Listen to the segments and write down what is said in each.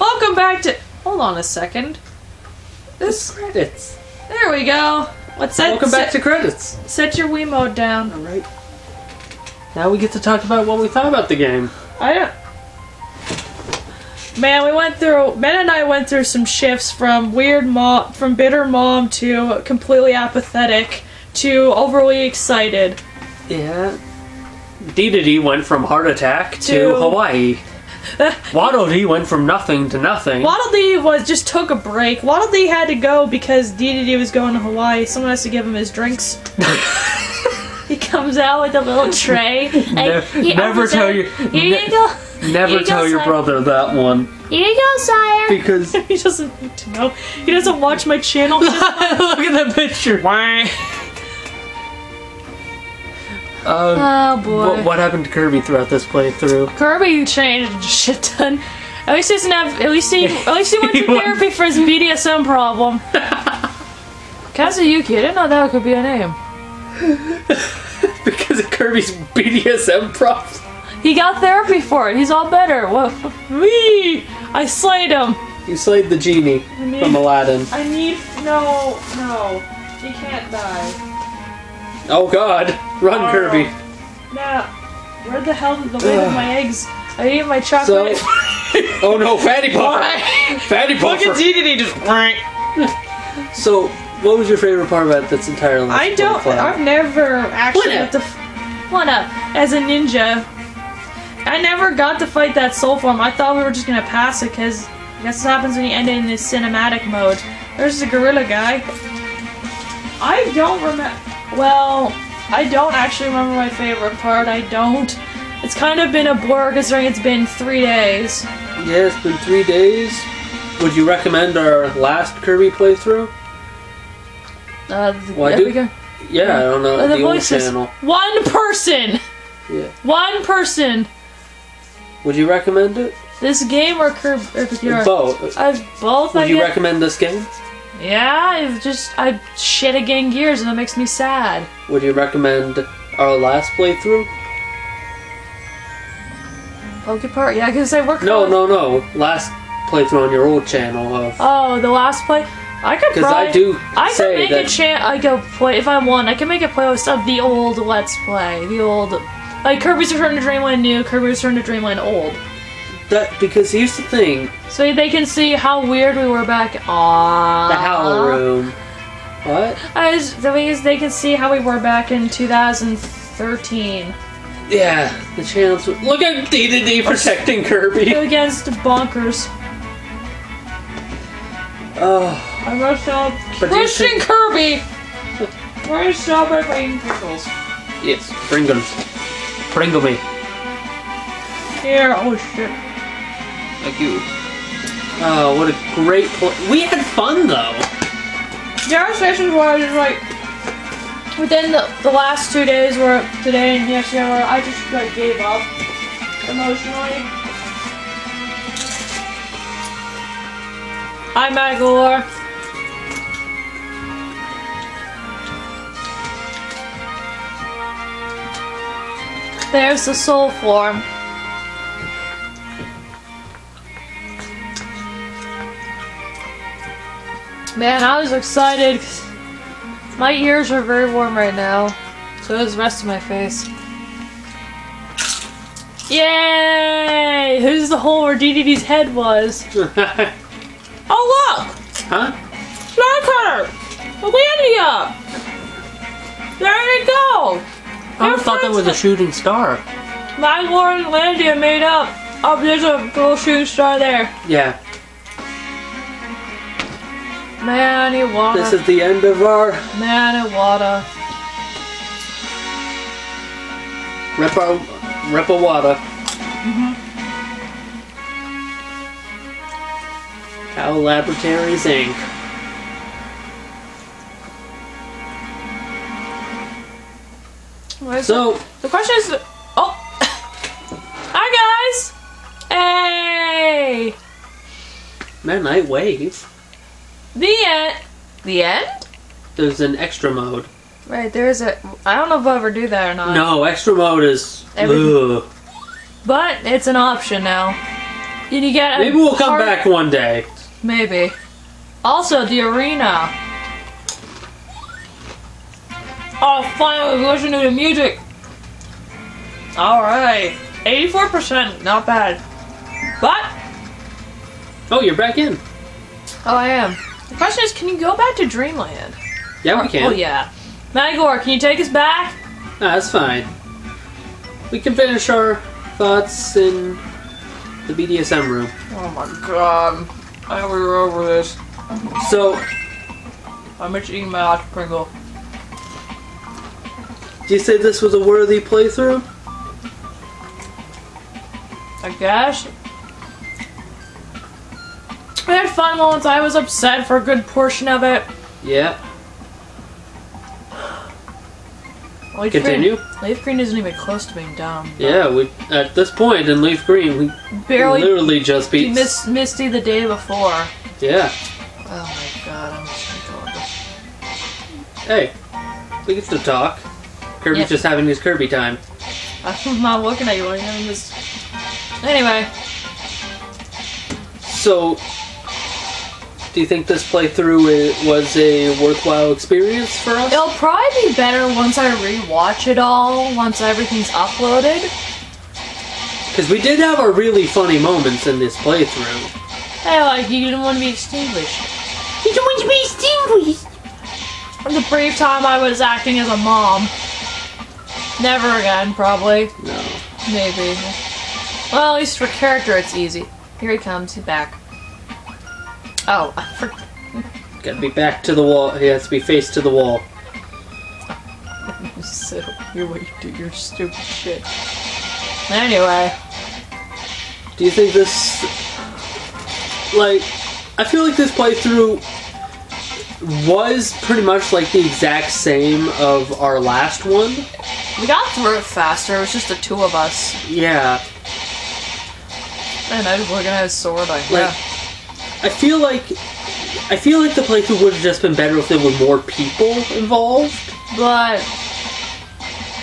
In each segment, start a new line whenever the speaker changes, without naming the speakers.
Welcome back to. Hold on a second. This.
Credits.
There we go. What's that?
Welcome back
set,
to credits.
set your Wiimote down.
All right. Now we get to talk about what we thought about the game.
I don't. Man, we went through. Ben and I went through some shifts from weird mom, from bitter mom to completely apathetic to overly excited.
Yeah. D went from heart attack to,
To-
Hawaii. Waddle Dee went from nothing to nothing.
Waddle Dee was just took a break. Waddle Dee had to go because DDD was going to Hawaii. Someone has to give him his drinks. he comes out with a little tray.
Ne- never tell
it.
you-
Here
ne-
you go.
Never
you
tell
go,
your brother that one
Here you go, sire.
because
he doesn't need to know. He doesn't watch my channel.
Look at that picture. Uh,
oh boy.
what, what happened to Kirby throughout this playthrough?
Kirby changed a shit ton. At least he doesn't have. At least he. At least he went to therapy for his BDSM problem. Kazuyuki. I didn't know that could be a name.
because of Kirby's BDSM props.
He got therapy for it. He's all better. Whoa. Wee! I slayed him.
You slayed the genie
need-
from Aladdin.
I need. No, no. He can't die.
Oh God! Run,
Oh.
Kirby.
Nah. Where the hell did the weight of my eggs? I ate my
So,
chocolate.
oh no, Fatty Puffer! Fatty
Look at
Puffer!
DDD just.
So, what was your favorite part about this entire? Let's
I don't.
Cloud?
I've never actually
What
got to. What up? As a ninja, I never got to fight that soul form. I thought we were just gonna pass it because I guess what happens when you end it in this cinematic mode. There's the gorilla guy. I don't remember. Well, I don't actually remember my favorite part. I don't. It's kind of been a blur considering it's been three days.
Yeah, it's been three days. Would you recommend our last Kirby playthrough?
Uh,
Why
there
do-
we go.
Yeah, I don't know.
Uh,
the,
the voices.
channel.
One person.
Yeah.
One person.
Would you recommend it?
This game or Curb or
Both.
I've both.
Would
I
you
guess.
recommend this game?
Yeah, I've just I shit again gears and that makes me sad.
Would you recommend our last playthrough?
Pokepart, yeah, because I work.
No, no, no. Last playthrough on your old channel of
Oh, the last play. I could
because. I do
I could make
that
a chan. I go play if I want. I can make a playlist of the old Let's Play, the old, like Kirby's Return to Dreamland New, Kirby's Return to Dreamland Old,
that because here's the thing:
so they can see how weird we were back. Aww.
the HAL Room. What?
I was, the thing is, they can see how we were back in 2013
Yeah, the channels. Look at D to D protecting Kirby.
against bonkers.
Oh,
I'm roasting up
But do you
Christian Kirby. Where's strawberry green pickles?
yes, Pringle. Pringle me.
Here. Oh shit.
Thank you. Oh, what a great play. We had fun though.
Gas stations was like within the, the last two days where today and yesterday where I just like gave up emotionally. Hi Magolor. There's the soul form. Man, I was excited. my ears are very warm right now. So is the rest of my face. Yay! Who's the hole where DDD's head was? Oh look! Huh? Shark Landia! There they go!
I thought that was a shooting star.
My Lord and Landia made up. Oh, there's a little shooting star there.
Yeah.
Man, you water.
This is the end of our
Man, you water.
Repo Repawada. Cow Laboratories Inc. So
The question is, oh, hi guys, hey,
Man Night Wave.
The end, the end.
There's an extra mode.
Right, there's a. I don't know if I'll ever do that or not.
No, extra mode is
Every-
ugh.
but it's an option now. Did you get a
Maybe we'll come back one day.
Maybe. Also, the arena. Oh, finally, we listen to the music. Alright. 84%, not bad. But,
Oh, you're back in.
oh, I am. The question is, can you go back to Dreamland?
Yeah, we can.
Oh, yeah. Magor, can you take us back?
Ah, that's fine. We can finish our thoughts in the BDSM room.
Oh my god. I thought we were over this.
So,
I'm just eating my hot Pringle.
do you say this was a worthy playthrough?
I guess. Had fun moments. I was upset for a good portion of it.
Yeah.
Leaf
Continue.
Green, Leaf Green isn't even close to being dumb.
Yeah, we at this point in Leaf Green, we
Barely
literally just beat.
missed Misty the day before.
Yeah.
Oh my god, I'm just gonna go.
Hey, we get to talk. Kirby's
Yeah.
just having his Kirby time.
I'm not looking at you I'm just. Anyway,
So, do you think this playthrough was a worthwhile experience for us?
it'll probably be better once I rewatch it all, once everything's uploaded.
Because we did have our really funny moments in this playthrough.
Hey, like, you didn't want to be extinguished.
You don't want to be extinguished.
The brief time I was acting as a mom. Never again, probably.
No.
Maybe. Well, at least for character, it's easy. Here he comes. He's back. Oh, I for-
Gotta be back to the wall. He has to be face to the wall.
so here what you do your stupid shit. Anyway,
Do you think this. Like, I feel like this playthrough was pretty much like the exact same of our last one.
we got through it faster. It was just the two of us.
Yeah.
And I was looking at his sword. Like,
Like,
yeah.
I feel like. I feel like the playthrough would have just been better if there were more people involved.
but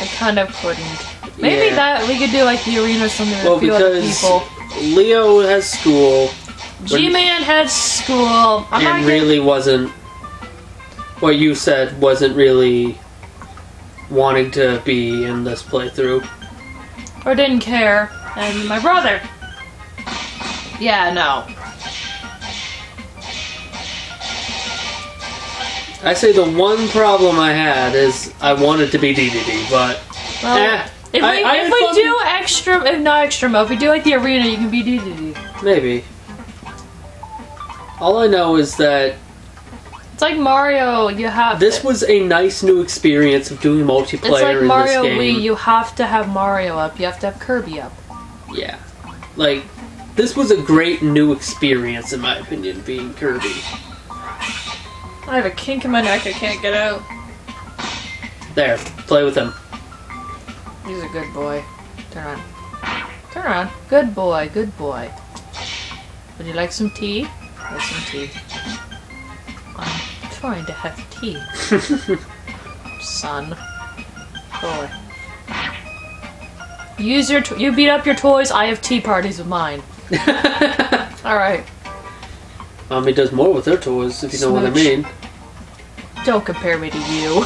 I kind of couldn't. Maybe
Yeah.
that we could do like the arena or something with
Well,
a few other people.
Leo has school
G-Man had school. I'm
and
gonna-
really wasn't. What you said wasn't really wanting to be in this playthrough.
or didn't care. And my brother. Yeah, no.
I say the one problem I had is I wanted to be DDD, but
Well,
Eh,
if we,
I- I
if we do extra, if not extra mode, if we do like the arena, you can be DDD.
maybe. All I know is that
It's like Mario. You have
this was a nice new experience of doing multiplayer
It's like
in
Mario
this game.
Wii. You have to have Mario up. You have to have Kirby up.
Yeah. Like, this was a great new experience, in my opinion, being Kirby.
I have a kink in my neck. I can't get out.
There, play with him.
He's a good boy. Turn on. Turn on. Good boy. Good boy. Would you like some tea? Like some tea. I'm trying to have tea, son. Boy. Use your. To- you beat up your toys. I have tea parties with mine. All right.
Mommy does more with her toys, if you know what I mean.
Don't compare me to you.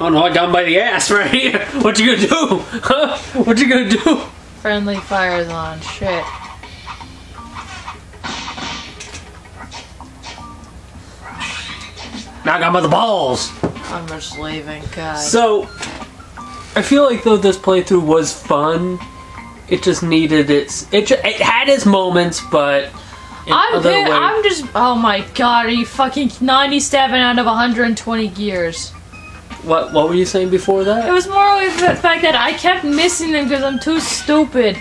Oh no, I got him by the ass right here. What you gonna do? Huh? What you gonna do?
Friendly fire's on. Shit.
Now I got him by the balls.
I'm just leaving. God.
So, I feel like though this playthrough was fun, it just needed its. It, it had its moments, but
I'm, I'm just. Oh my god, are you fucking 97 out of 120 gears?
what what were you saying before that?
It was more with the fact that I kept missing them because I'm too stupid.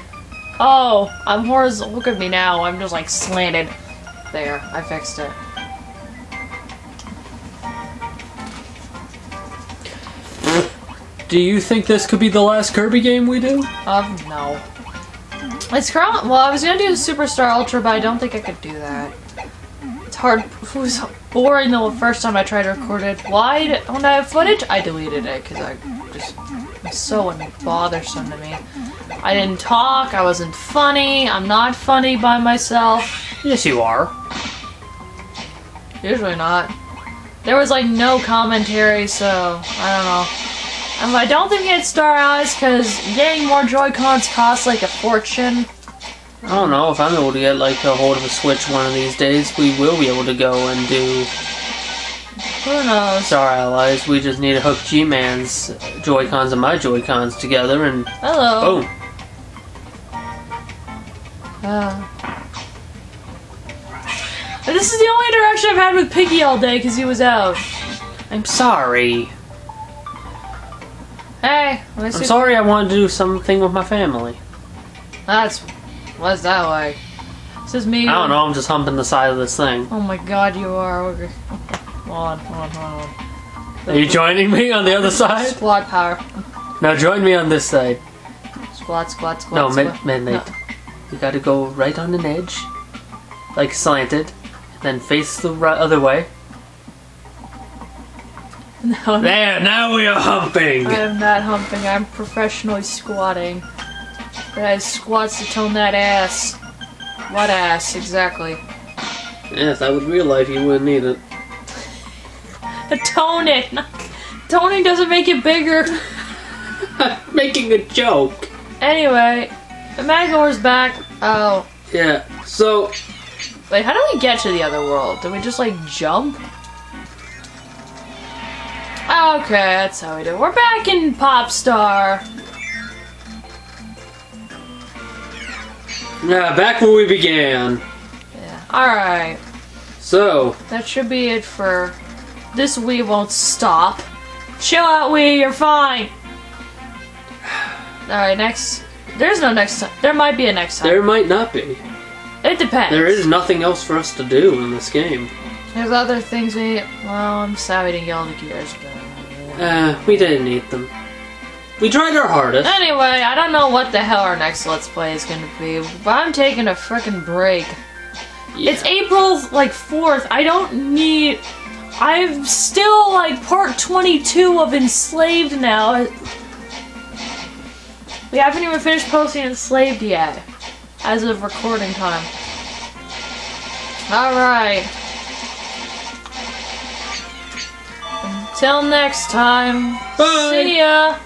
Oh, I'm horizontal. Look at me now. I'm just like slanted. There, I fixed it.
Do you think this could be the last Kirby game we do?
Um, no. It's current. Well, I was gonna do Superstar Ultra, but I don't think I could do that. It's hard. It was boring the first time I tried to record it. Why? did- When I have footage, I deleted it because I just it's so bothersome to me. I didn't talk. I wasn't funny. I'm not funny by myself.
Yes, you are.
Usually not. There was like no commentary, so I don't know. And I don't think it's Star Allies because getting more Joy Cons costs like a fortune.
I don't know if I'm able to get like a hold of a Switch one of these days. We will be able to go and do
Who knows?
Star Allies. We just need to hook G-Man's Joy Cons and my Joy Cons together, and
Hello.
boom.
Uh. This is the only interaction I've had with Piggy all day because he was out.
I'm sorry.
Hey,
I'm sorry. I wanted to do something with my family.
That's what's that like? This is me.
I don't know. I'm just humping the side of this thing.
Oh my god, you are. Okay. Hold on, hold on, hold on.
Are you joining me on the other side?
Squat power.
Now join me on this side.
Squat, squat, squat.
No, mid
squat.
midnight. You gotta go right on an edge, like slanted, then face the ri- other way.
No, no.
There, now we are humping.
I am not humping. I'm professionally squatting. But I squats to tone that ass. What ass, exactly?
Yes, that was real life. You wouldn't need it.
To tone it. Toning doesn't make it bigger.
Making a joke.
Anyway, the Magor's back. Oh,
Yeah. So
wait, how do we get to the other world? Do we just like jump? Okay, that's how we do. it. We're back in Popstar.
yeah, back where we began.
Yeah. Alright,
So
that should be it for this Wii won't stop. Chill out, Wii, you're fine. Alright, next. There's no next time. There might be a next time.
there might not be.
it depends.
There is nothing else for us to do in this game.
There's other things we. Well, I'm sorry we didn't get all the gears, but.
Uh, we didn't need them. We tried our hardest.
Anyway, I don't know what the hell our next Let's Play is gonna be, but I'm taking a freaking break. It's April, like, 4th. I don't need. I'm still, like, part 22 of Enslaved now. We haven't even finished posting Enslaved yet, as of recording time. Alright. Until next time.
Bye.
See ya.